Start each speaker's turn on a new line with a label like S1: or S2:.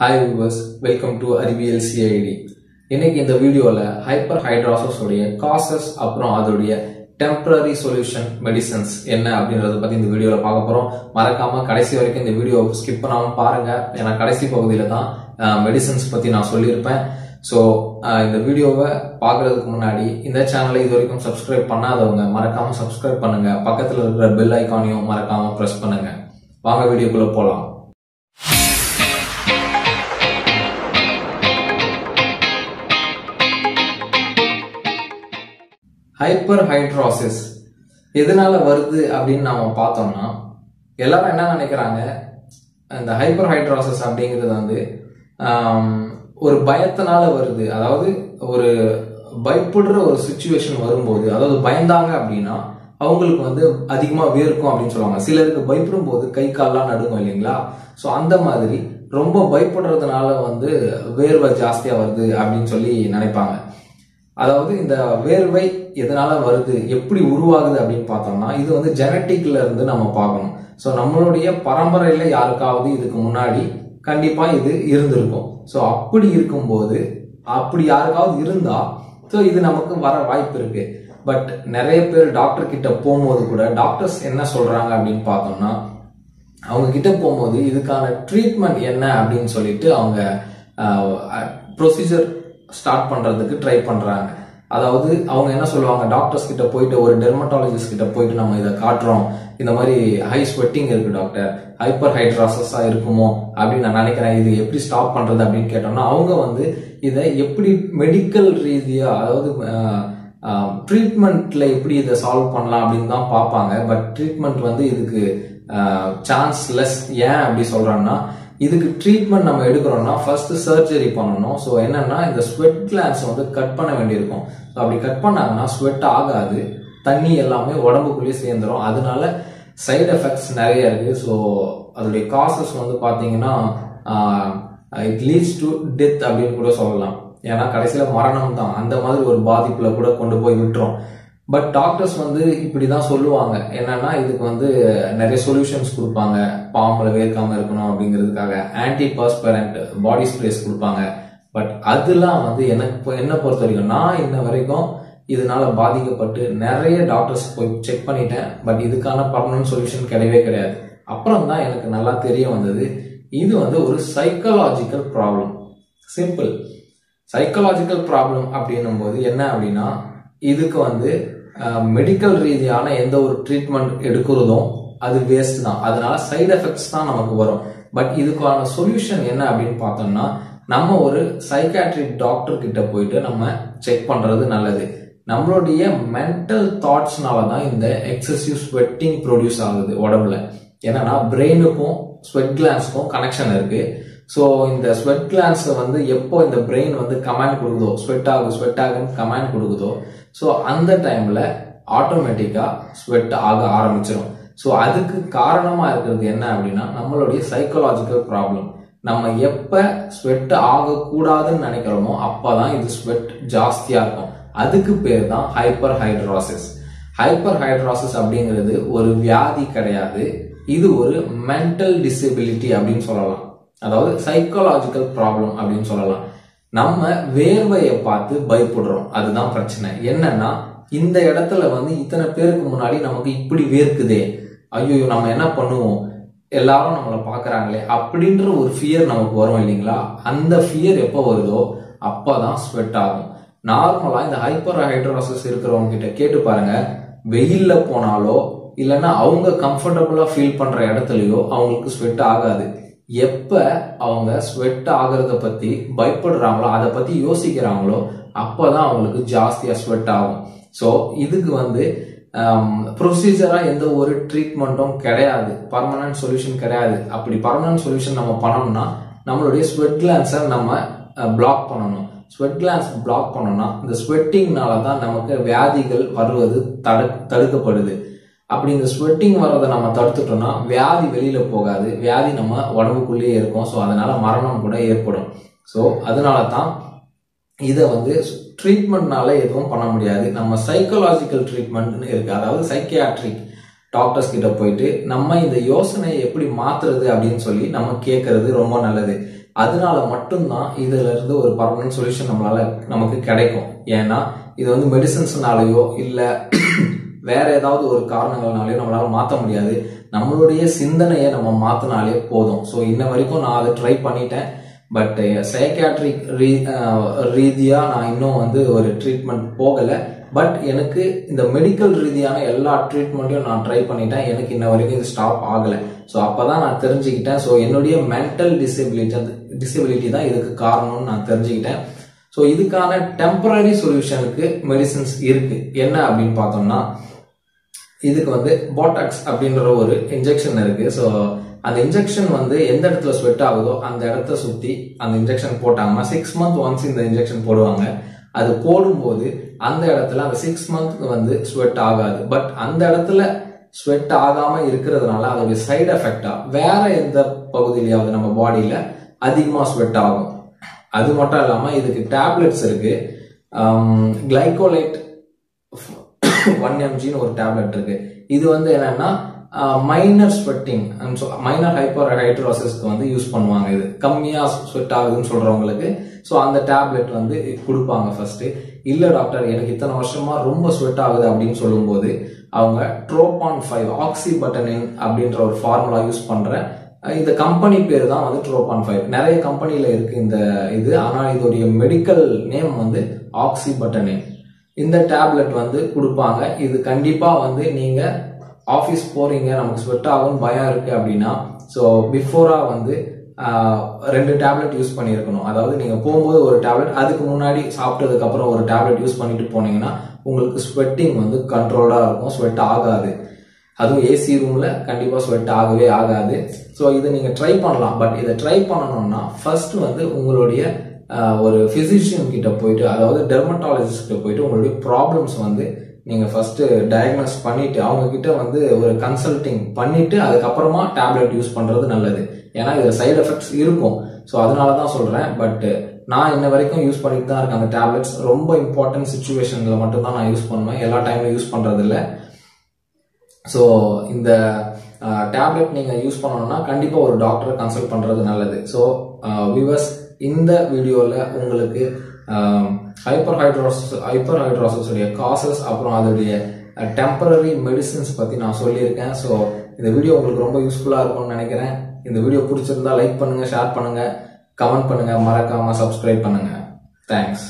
S1: Hi viewers welcome to அறிவியல் CID இன்னைக்கு இந்த வீடியோவில் ஹைப்பர் ஹைட்ராசஸோடைய காசஸ் அப்புறம் அதோடைய டெம்பரரி சொல்யூஷன் மெடிசன்ஸ் என்ன அப்படின்றத பற்றி இந்த வீடியோவில் பார்க்க போகிறோம் மறக்காம கடைசி வரைக்கும் இந்த வீடியோ ஸ்கிப் பண்ணாமல் பாருங்க. ஏன்னா கடைசி பகுதியில் தான் மெடிசன்ஸ் பற்றி நான் சொல்லியிருப்பேன். ஸோ இந்த வீடியோவை பார்க்கறதுக்கு முன்னாடி இந்த சேனலை இது வரைக்கும் சப்ஸ்கிரைப் பண்ணாதவங்க மறக்காம சப்ஸ்கிரைப் பண்ணுங்க. பக்கத்தில் இருக்கிற பெல் ஐக்கானையும் மறக்காம ப்ரெஸ் பண்ணுங்க. வாங்க வீடியோக்குள்ளே போகலாம் ஹைப்பர் ஹைட்ராசிஸ் எதனால வருது அப்படின்னு நாம பார்த்தோம்னா எல்லாரும் என்ன நினைக்கிறாங்க? இந்த ஹைப்பர் ஹைட்ராசிஸ் அப்படிங்கிறது வந்து ஒரு பயத்தினால வருது. அதாவது ஒரு பயப்படுற ஒரு சுச்சுவேஷன் வரும்போது அதாவது பயந்தாங்க அப்படின்னா அவங்களுக்கு வந்து அதிகமாக வேர்க்கும் அப்படின்னு சொல்லுவாங்க. சிலருக்கு பயப்படும் போது கை கால்லாம் நடுங்கும் இல்லைங்களா? ஸோ அந்த மாதிரி ரொம்ப பயப்படுறதுனால வந்து வேர்வை ஜாஸ்தியாக வருது அப்படின்னு சொல்லி நினைப்பாங்க. அதாவது இந்த வேர்வை எதனால வருது எப்படி உருவாகுது அப்படின்னு பார்த்தோம்னா இது வந்து ஜெனட்டிக்ல இருந்து நம்ம பார்க்கணும். ஸோ நம்மளுடைய பரம்பரையில யாருக்காவது இதுக்கு முன்னாடி கண்டிப்பா இது இருந்திருக்கும். ஸோ அப்படி இருக்கும்போது அப்படி யாருக்காவது இருந்தா ஸோ இது நமக்கு வர வாய்ப்பு இருக்கு. பட் நிறைய பேர் டாக்டர் கிட்ட போகும்போது கூட டாக்டர்ஸ் என்ன சொல்றாங்க அப்படின்னு பார்த்தோம்னா அவங்க கிட்ட போகும்போது இதுக்கான ட்ரீட்மெண்ட் என்ன அப்படின்னு சொல்லிட்டு அவங்க ப்ரொசீஜர் ஸ்டார்ட் பண்ணுறதுக்கு ட்ரை பண்ணுறாங்க அதாவது அவங்க என்ன சொல்லுவாங்க டாக்டர்ஸ் கிட்ட போயிட்டு ஒரு டெர்மட்டாலஜிஸ்ட் கிட்ட போயிட்டு நம்ம இதை காட்டுறோம். இந்த மாதிரி ஹை ஸ்வெட்டிங் இருக்கு டாக்டர் ஹைப்பர் ஹைட்ராசஸா இருக்குமோ அப்படின்னு நான் நினைக்கிறேன். இது எப்படி ஸ்டாப் பண்றது அப்படின்னு கேட்டோம்னா அவங்க வந்து இதை எப்படி மெடிக்கல் ரீதியா அதாவது ட்ரீட்மெண்ட்ல எப்படி இதை சால்வ் பண்ணலாம் அப்படின்னு தான் பார்ப்பாங்க. பட் ட்ரீட்மெண்ட் வந்து இதுக்கு சான்ஸ் லெஸ் ஏன் அப்படி சொல்றோம்னா இதுக்கு ட்ரீட்மெண்ட் நம்ம எடுக்கிறோம்னா ஃபர்ஸ்ட் சர்ஜரி பண்ணணும். ஸோ என்னன்னா இந்த ஸ்வெட் கிளான்ஸ் வந்து கட் பண்ண வேண்டியிருக்கும். ஸோ அப்படி கட் பண்ணாங்கன்னா ஸ்வெட் ஆகாது. தண்ணி எல்லாமே உடம்புக்குள்ளேயே சேர்ந்துடும் அதனால சைடு எஃபெக்ட்ஸ் நிறைய இருக்கு. ஸோ அதோடைய காசஸ் வந்து பார்த்தீங்கன்னா இட் லீட்ஸ் டு டெத் அப்படின்னு கூட சொல்லலாம். ஏன்னா கடைசியில் மரணம் தான் அந்த மாதிரி ஒரு பாதிப்பில் கூட கொண்டு போய் விட்டுரும். பட் டாக்டர்ஸ் வந்து இப்படிதான் சொல்லுவாங்க. என்னன்னா இதுக்கு வந்து நிறைய சொல்யூஷன்ஸ் கொடுப்பாங்க. பாம்பில் வேர்க்காம இருக்கணும் அப்படிங்கிறதுக்காக ஆன்டி பர்ஸ்பரண்ட் பாடி ஸ்ப்ரேஸ் கொடுப்பாங்க. பட் அதெல்லாம் வந்து எனக்கு இப்போ என்ன பொறுத்த வரைக்கும் நான் இன்ன வரைக்கும் இதனால பாதிக்கப்பட்டு நிறைய டாக்டர்ஸ் போய் செக் பண்ணிட்டேன். பட் இதுக்கான பர்மனன்ட் சொல்யூஷன் கிடையவே கிடையாது. அப்புறம் தான் எனக்கு நல்லா தெரிய வந்தது. இது வந்து ஒரு psychological problem simple psychological problem அப்படின்னும் போது என்ன அப்படின்னா இதுக்கு வந்து மெடிக்கல் ரீதியான எந்த ஒரு ட்ரீட்மெண்ட் எடுக்கிறதும் அது வேஸ்ட் தான். அதனால சைடு எஃபெக்ட்ஸ் தான் நமக்கு வரும். பட் இதுக்கான சொல்யூஷன் என்ன அப்படின்னு பார்த்தோம்னா நம்ம ஒரு சைக்காட்ரிக் டாக்டர் கிட்ட போயிட்டு நம்ம செக் பண்றது நல்லது. நம்மளுடைய மென்டல் தாட்ஸ்னால தான் இந்த எக்ஸசிவ் ஸ்வெட்டிங் ப்ரொடியூஸ் ஆகுது உடம்புல. என்னன்னா பிரெயினுக்கும் ஸ்வெட் கிளான்ஸ்க்கும் கனெக்ஷன் இருக்கு. ஸோ இந்த ஸ்வெட் கிளான்ஸ் வந்து எப்போ இந்த பிரெயின் வந்து கமாண்ட் கொடுக்குதோ ஸ்வெட் ஆகும் ஸ்வெட் ஆகுன்னு கமாண்ட் கொடுக்குதோ ஸோ அந்த டைம்ல ஆட்டோமேட்டிக்காக ஸ்வெட் ஆக ஆரம்பிச்சிடும் ஸோ அதுக்கு காரணமா இருக்கிறது என்ன அப்படின்னா நம்மளுடைய சைக்கலாஜிக்கல் ப்ராப்ளம் நம்ம எப்போ ஸ்வெட் ஆகக்கூடாதுன்னு நினைக்கிறோமோ அப்போ தான் இது ஸ்வெட் ஜாஸ்தியாக இருக்கும். அதுக்கு பேர் தான் ஹைப்பர் ஹைட்ராசிஸ் ஹைப்பர் ஹைட்ராசிஸ் அப்படிங்கிறது ஒரு வியாதி கிடையாது. இது ஒரு மென்டல் டிசபிலிட்டி அப்படின்னு சொல்லலாம். அதாவது சைக்கலாஜிக்கல் ப்ராப்ளம் அப்படின்னு சொல்லலாம். நம்ம வேர்வையை பார்த்து பயப்படுறோம். அதுதான் பிரச்சனை. என்னன்னா இந்த இடத்துல வந்து இத்தனை பேருக்கு முன்னாடி நமக்கு இப்படி வேர்க்குதே. ஐயோ நம்ம என்ன பண்ணுவோம்? எல்லாரும் நம்மளை பார்க்குறாங்களே. அப்படின்ற ஒரு ஃபியர் நமக்கு வரும் இல்லைங்களா? அந்த ஃபியர் எப்போ வருதோ அப்போ தான் ஸ்வெட் ஆகும் நார்மலாக இந்த ஹைப்பர் ஹைட்ரோசஸ் இருக்கிறவங்க கிட்ட கேட்டு பாருங்க. வெயிலில் போனாலோ இல்லைன்னா அவங்க கம்ஃபர்டபுளாக ஃபீல் பண்ணுற இடத்துலையோ அவங்களுக்கு ஸ்வெட் ஆகாது. எப்ப அவங்க ஸ்வெட் ஆகிறத பத்தி பயப்படுறாங்களோ அதை பத்தி யோசிக்கிறாங்களோ அப்பதான் அவங்களுக்கு ஜாஸ்தியா ஸ்வெட் ஆகும். ஸோ இதுக்கு வந்து um, ப்ரொசீஜரா எந்த ஒரு ட்ரீட்மெண்ட்டும் கிடையாது. பர்மனன்ட் சொல்யூஷன் கிடையாது. அப்படி பர்மனன்ட் சொல்யூஷன் நம்ம பண்ணோம்னா நம்மளுடைய ஸ்வெட் கிளான்ஸை நம்ம பிளாக் பண்ணணும். ஸ்வெட் கிளான்ஸ் பிளாக் பண்ணோம்னா இந்த ஸ்வெட்டிங்னால தான் நமக்கு வியாதிகள் வருவது தடு தடுக்கப்படுது. அப்படி இந்த ஸ்வெட்டிங் வர்றதை நம்ம தடுத்துட்டோம்னா வியாதி வெளியில போகாது. வியாதி நம்ம உடம்புக்குள்ளேயே இருக்கும். ஸோ அதனால மரணம் கூட ஏற்படும். ஸோ அதனால தான் இதை வந்து ட்ரீட்மெண்ட்னால எதுவும் பண்ண முடியாது. நம்ம சைக்கலாஜிக்கல் ட்ரீட்மெண்ட்னு இருக்கு. அதாவது சைக்கியாட்ரிக் டாக்டர்ஸ் கிட்ட போயிட்டு நம்ம இந்த யோசனையை எப்படி மாத்துறது அப்படின்னு சொல்லி நம்ம கேட்கறது ரொம்ப நல்லது. அதனால மட்டும்தான் இதுல இருந்து ஒரு பர்மனன்ட் சொல்யூஷன் நம்மளால நமக்கு கிடைக்கும். ஏன்னா இது வந்து மெடிசன்ஸ்னாலயோ இல்லை வேற ஏதாவது ஒரு காரணங்கள்னாலயோ நம்மளால மாத்த முடியாது. நம்மளுடைய சிந்தனையை நம்ம மாத்தினாலே போதும். ஸோ இன்ன வரைக்கும் நான் அதை ட்ரை பண்ணிட்டேன். பட் சைக்காட்ரிக் ரீ ரீதியா நான் இன்னும் வந்து ஒரு ட்ரீட்மெண்ட் போகல. பட் எனக்கு இந்த மெடிக்கல் ரீதியான எல்லா ட்ரீட்மெண்ட்டையும் நான் ட்ரை பண்ணிட்டேன். எனக்கு இன்ன வரைக்கும் இது ஸ்டாப் ஆகலை. ஸோ அப்பதான் நான் தெரிஞ்சுக்கிட்டேன். ஸோ என்னுடைய மென்டல் டிசபிலிட்டி டிசபிலிட்டி தான் இதுக்கு காரணம்னு நான் தெரிஞ்சுக்கிட்டேன். ஸோ இதுக்கான டெம்பரரி சொல்யூஷனுக்கு மெடிசின்ஸ் இருக்கு. என்ன அப்படின்னு பார்த்தோம்னா இதுக்கு வந்து பாட்டாக்ஸ் அப்படின்ற ஒரு இன்ஜெக்ஷன் இருக்கு. ஸோ அந்த இன்ஜெக்ஷன் வந்து எந்த இடத்துல ஸ்வெட் ஆகுதோ அந்த இடத்த சுத்தி அந்த இன்ஜெக்ஷன் போட்டாங்கன்னா சிக்ஸ் மந்த் ஒன்ஸ் இந்த இன்ஜெக்ஷன் போடுவாங்க. அது போடும்போது அந்த இடத்துல அந்த சிக்ஸ் மந்த் வந்து ஸ்வெட் ஆகாது. பட் அந்த இடத்துல ஸ்வெட் ஆகாம இருக்கிறதுனால அதோடைய சைடு எஃபெக்டா வேற எந்த பகுதியிலையாவது நம்ம பாடியில அதிகமா ஸ்வெட் ஆகும். அது மட்டும் இல்லாம இதுக்கு டேப்லெட்ஸ் இருக்கு. Um, கிளைகோலைட் ஒன் எம்ஜின்னு ஒரு டேப்லெட் இருக்கு. இது வந்து என்னன்னா மைனர் ஸ்வெட்டிங் மைனர் ஹைப்பர் ஹைட்ரோசிஸ்க்கு வந்து யூஸ் பண்ணுவாங்க இது. கம்மியா ஸ்வெட் ஆகுதுன்னு சொல்றவங்களுக்கு. ஸோ அந்த டேப்லெட் வந்து கொடுப்பாங்க ஃபர்ஸ்ட் இல்ல டாக்டர் எனக்கு இத்தனை வருஷமா ரொம்ப ஸ்வெட் ஆகுது அப்படின்னு சொல்லும்போது அவங்க ட்ரோபான் ஃபைவ் ஆக்சி பட்டனின் அப்படின்ற ஒரு ஃபார்முலா யூஸ் பண்ற இந்த கம்பெனி பேர் தான் வந்து ட்ரோபான் ஃபைவ் நிறைய கம்பெனியில் இருக்கு இந்த இது. ஆனால் இதோடைய மெடிக்கல் நேம் வந்து ஆக்சி பட்டனின் இந்த டேப்லெட் வந்து கொடுப்பாங்க. இது கண்டிப்பாக வந்து நீங்கள் ஆஃபீஸ் போகிறீங்க நமக்கு ஸ்வெட் ஆகும் பயம் இருக்குது அப்படின்னா ஸோ பிஃபோராக வந்து ரெண்டு டேப்லெட் யூஸ் பண்ணியிருக்கணும். அதாவது நீங்கள் போகும்போது ஒரு டேப்லெட் அதுக்கு முன்னாடி சாப்பிட்டதுக்கப்புறம் ஒரு டேப்லெட் யூஸ் பண்ணிட்டு போனீங்கன்னா உங்களுக்கு ஸ்வெட்டிங் வந்து கண்ட்ரோல்டா இருக்கும். ஸ்வெட் ஆகாது. அதுவும் ஏசி ரூமில் கண்டிப்பாக ஸ்வெட் ஆகவே ஆகாது. ஸோ இதை நீங்கள் ட்ரை பண்ணலாம். பட் இதை ட்ரை பண்ணணும்னா ஃபர்ஸ்ட் வந்து உங்களுடைய ஒரு ஃபிசிஷியன் கிட்ட போயிட்டு அதாவது டெர்மட்டாலஜிஸ்ட் கிட்ட போயிட்டு உங்களுடைய ப்ராப்ளம்ஸ் வந்து நீங்கள் ஃபஸ்ட்டு டயக்னோஸ் பண்ணிவிட்டு அவங்கக்கிட்ட வந்து ஒரு கன்சல்டிங் பண்ணிவிட்டு அதுக்கப்புறமா டேப்லெட் யூஸ் பண்ணுறது நல்லது. ஏன்னா இதில் சைடு எஃபெக்ட்ஸ் இருக்கும். ஸோ அதனால தான் சொல்கிறேன் பட்டு நான் இன்ன வரைக்கும் யூஸ் பண்ணிட்டு தான் இருக்கேன் அந்த டேப்லெட்ஸ் ரொம்ப இம்பார்ட்டன்ட் சுச்சுவேஷனில் மட்டும் தான் நான் யூஸ் பண்ணுவேன். எல்லா டைமும் யூஸ் பண்ணுறதில்ல ஸோ இந்த டேப்லெட் நீங்கள் யூஸ் பண்ணணும்னா கண்டிப்பாக ஒரு டாக்டரை கன்சல்ட் பண்ணுறது நல்லது. ஸோ வியூவர்ஸ் இந்த வீடியோவில் உங்களுக்கு ஹைப்பர் ஹைட்ரோஸ் ஹைப்பர் ஹைட்ரோசஸுடைய காசஸ் அப்புறம் அதோடைய டெம்பரரி மெடிசின்ஸ் பற்றி நான் சொல்லியிருக்கேன். ஸோ இந்த வீடியோ உங்களுக்கு ரொம்ப யூஸ்ஃபுல்லாக இருக்கும்னு நினைக்கிறேன். இந்த வீடியோ பிடிச்சிருந்தா லைக் பண்ணுங்கள் ஷேர் பண்ணுங்கள் கமெண்ட் பண்ணுங்கள் மறக்காமல் சப்ஸ்கிரைப் பண்ணுங்கள் தேங்க்ஸ்